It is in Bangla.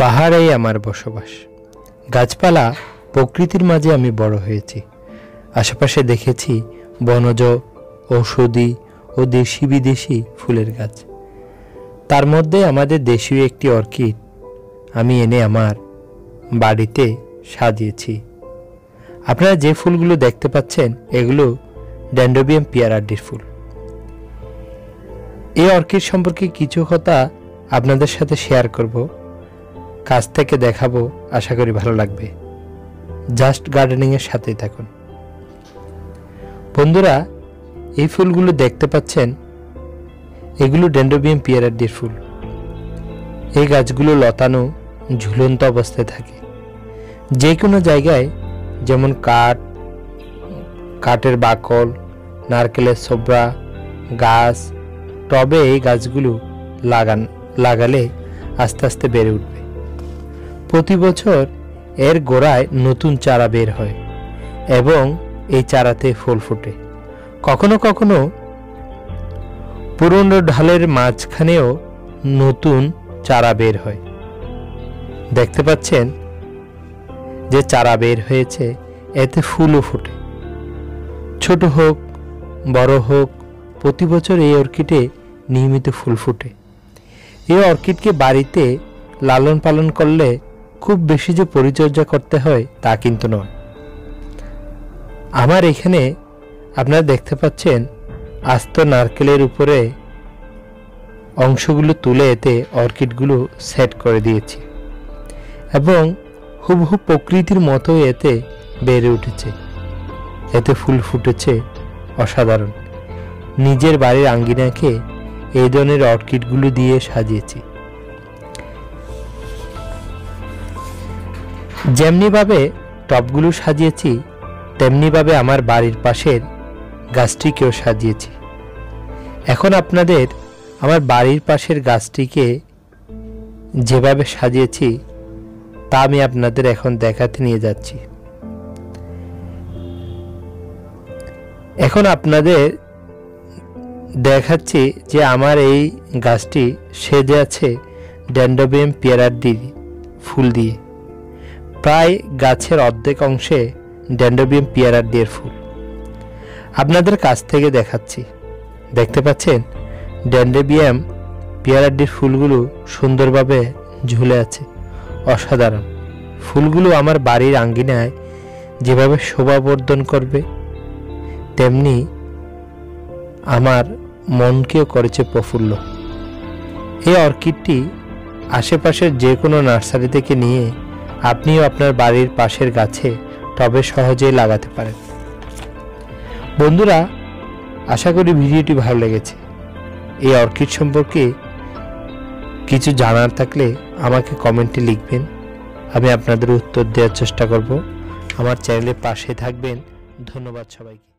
পাহাড়েই আমার বসবাস। গাছপালা প্রকৃতির মাঝে আমি বড় হয়েছি। আশেপাশে দেখেছি বনজ, ঔষধি ও দেশি বিদেশি ফুলের গাছ। তার মধ্যে আমাদের দেশীয় একটি অর্কিড আমি এনে আমার বাড়িতে সাজিয়েছি। আপনারা যে ফুলগুলো দেখতে পাচ্ছেন, এগুলো ড্যান্ডোবিয়াম পিয়ারাড্ডির ফুল। এই অর্কিড সম্পর্কে কিছু কথা আপনাদের সাথে শেয়ার করব। কাছ থেকে দেখাবো, আশা করি ভালো লাগবে। জাস্ট গার্ডেনিংয়ের সাথেই থাকুন। বন্ধুরা, এই ফুলগুলো দেখতে পাচ্ছেন? এগুলো ডেন্ডোবিয়াম পিয়ারাড্ডির ফুল। এই গাছগুলো লতানো, ঝুলন্ত অবস্থায় থাকে। যে কোনো জায়গায়, যেমন কাঠ, কাঠের বাকল, নারকেলের ছোবড়া, গাছ টবে এই গাছগুলো লাগান, লাগালে আস্তে আস্তে বেড়ে উঠবে। প্রতি বছর এর গোড়ায় নতুন চারা বের হয় এবং এই চারাতে ফুল ফোটে। কখনো কখনো পুরনো ঢালের মাঝখানেও নতুন চারা বের হয়। দেখতে পাচ্ছেন যে চারা বের হয়েছে, এতে ফুলও ফোটে। ছোট হোক, বড় হোক, প্রতি বছর এই অর্কিডে নিয়মিত ফুল ফোটে। এই অর্কিডকে বাড়িতে লালন পালন করলে খুব বেশি যে পরিচর্যা করতে হয় তা কিন্তু নয়। আমার এখানে আপনারা দেখতে পাচ্ছেন আস্ত নারকেলের উপরে অংশগুলো তুলে এতে অর্কিডগুলো সেট করে দিয়েছি এবং হুবহু প্রকৃতির মতো এতে বেড়ে উঠেছে। এতে ফুল ফুটেছে অসাধারণ। নিজের বাড়ির আঙ্গিনাকে এই ধরনের অর্কিডগুলো দিয়ে সাজিয়েছি। যেমনিভাবে টবগুলো সাজিয়েছি, তেমনিভাবে আমার বাড়ির পাশের গাছটিকেও সাজিয়েছি। এখন আপনাদের আমার বাড়ির পাশের গাছটিকে যেভাবে সাজিয়েছি, তা আমি আপনাদের এখন দেখাতে নিয়ে যাচ্ছি। এখন আপনাদের দেখাচ্ছি যে আমার এই গাছটি সেজে আছে ড্যান্ডোবিয়াম পিয়ারাড্ডির ফুল দিয়ে। প্রায় গাছের অর্ধেক অংশে ড্যান্ডোবিয়াম পিয়ারাড্ডির ফুল আপনাদের কাছ থেকে দেখাচ্ছি। দেখতে পাচ্ছেন ড্যান্ডোবিয়াম পিয়ারাড্ডির ফুলগুলো সুন্দরভাবে ঝুলে আছে। অসাধারণ। ফুলগুলো আমার বাড়ির আঙ্গিনায় যেভাবে শোভাবর্ধন করবে, তেমনি আমার মনকেও করেছে প্রফুল্ল। এই অর্কিডটি আশেপাশের যে কোনো নার্সারি থেকে নিয়ে আপনিও আপনার বাড়ির পাশের গাছে টবে সহজেই লাগাতে পারেন। বন্ধুরা, আশা করি ভিডিওটি ভালো লেগেছে। এই অর্কিড সম্পর্কে কিছু জানার থাকলে আমাকে কমেন্টে লিখবেন। আমি আপনাদের উত্তর দেওয়ার চেষ্টা করব। আমার চ্যানেলের পাশে থাকবেন। ধন্যবাদ সবাইকে।